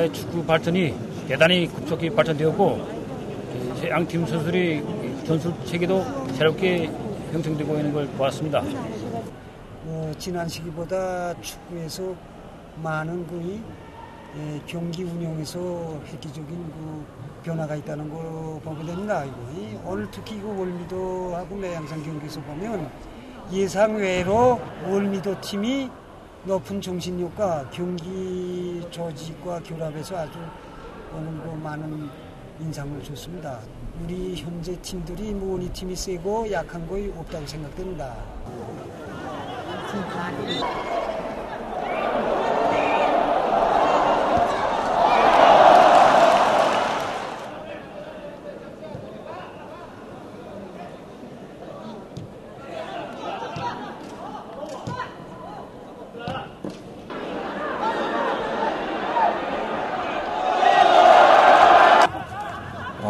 우리나라의 축구 발전이 대단히 급속히 발전되었고 양팀 선수들이 전술 체계도 새롭게 형성되고 있는 걸 보았습니다. 어, 지난 시기보다 축구에서 많은 그 예, 경기 운영에서 획기적인 그 변화가 있다는 걸 보게 됩니다. 이거. 이 오늘 특히 그 월미도하고 매양산 경기에서 보면 예상 외로 월미도 팀이 높은 정신력과 경기 조직과 결합해서 아주 오늘 그 많은 인상을 줬습니다. 우리 현재 팀들이 뭐니 팀이 세고 약한 거의 없다고 생각됩니다.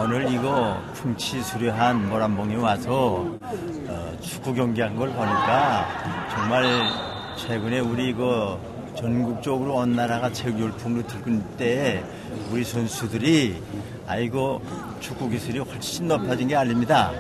오늘 이거 풍치 수려한 모란봉에 와서 어, 축구 경기한 걸 보니까 정말 최근에 우리 그 전국적으로 온 나라가 체육 열풍으로 들끓을 때 우리 선수들이 아이고 축구 기술이 훨씬 높아진 게 알립니다.